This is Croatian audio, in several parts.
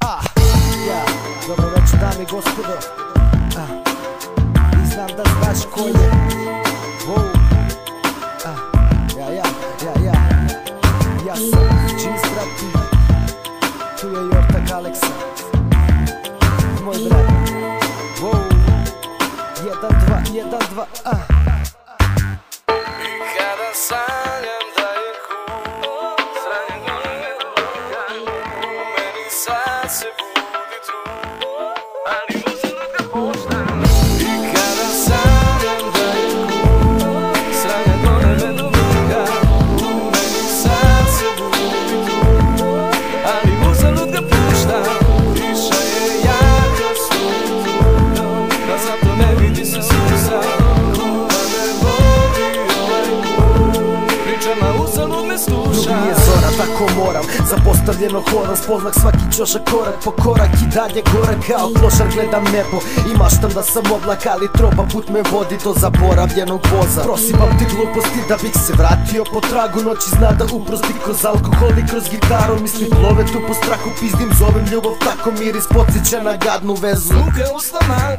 A, ja, dobroć damy gospodo A, i znam da znasz konie Wow. A, ja, ja, ja, ja. Ja sam Jeans Rappi Tu je Jortak Aleksa Mój brat. Wow. Jeden, dwa, jeden, dwa, a. sad tako moram? Zapostavljeno horam, spoznak svaki čošak korak po korak I dalje gorak kao klošar gledam nebo. I maštam da sam oblak, ali troba put me vodi do zaboravljenog voza. Prosipam ti gluposti da bih se vratio po tragu. Noći zna da uprosti kroz alkohol i kroz gitaru. Misli plove tu po strahu, pizdim zovem ljubav Tako miris podsjeća na gadnu vezu.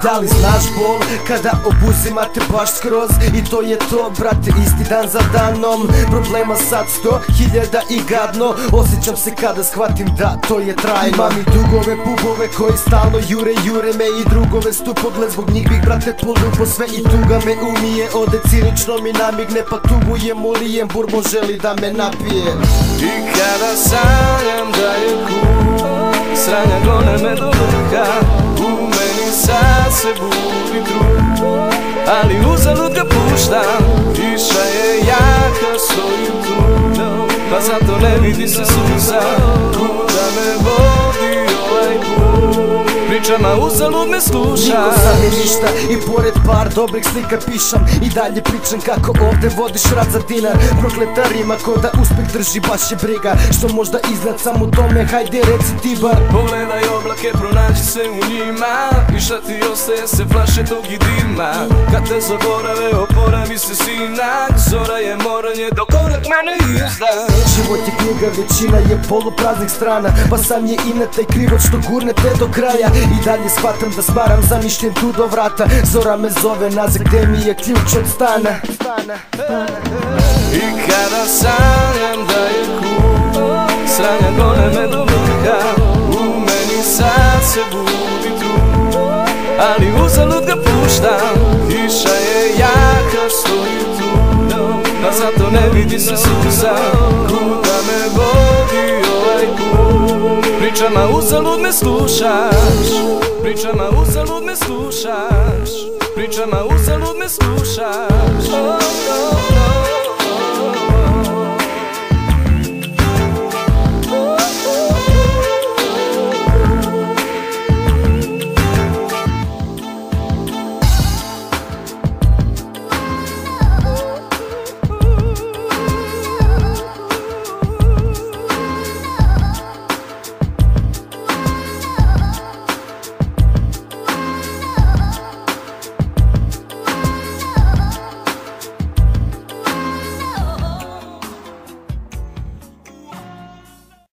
Da li znaš bol kada obuzimate baš skroz? I to je to brate isti dan za danom. Problema sad sto hiljada i gadno Osjećam se kada shvatim da to je trajno. Imam i dugove pubove koji stalno jure jure me I drugove stupogled zbog njih bih brate polupo sve I tuga me umije. Ode cinično mi namigne Pa tugujem ulijem. Burbo želi da me napije. I kada sanjam da je cool Sranja gone me do vrha. U meni sad se budi trud Ali uzalud ga puštam. Tiša je Pa zato ne vidi se suza Kuda me put Pričama uzalud me Niko sluša sam je ništa i pored par dobrih slika pišam I dalje pričam kako ovde vodiš rad za dinar Prokletarima ko da uspeh drži baš je briga Što možda iznad samo tome hajde reci ti bar Pogledaj oblake, pronađi se u njima I šta ti ostaje se flaše tog i dima Kad te zaborave, oporavi se sinak Zora je moranje, dok korak mene izda Život je knjiga, većina je polupraznih strana Pa sam je i na taj krivac što gurne te do kraja I dalje shvatam da smaram zamišljen tu do vrata. Zora me zove nazad gde mi je ključ od stana. I kada sanjam da je cool Sranja gone me do U meni sad se budi trud Ali uzalud ga puštam. Tiša je jaka svojim trudom Pa zato ne vidi se suza Pričama uzalud me slušaš Pričama uzalud me slušaš Pričama uzalud me slušaš.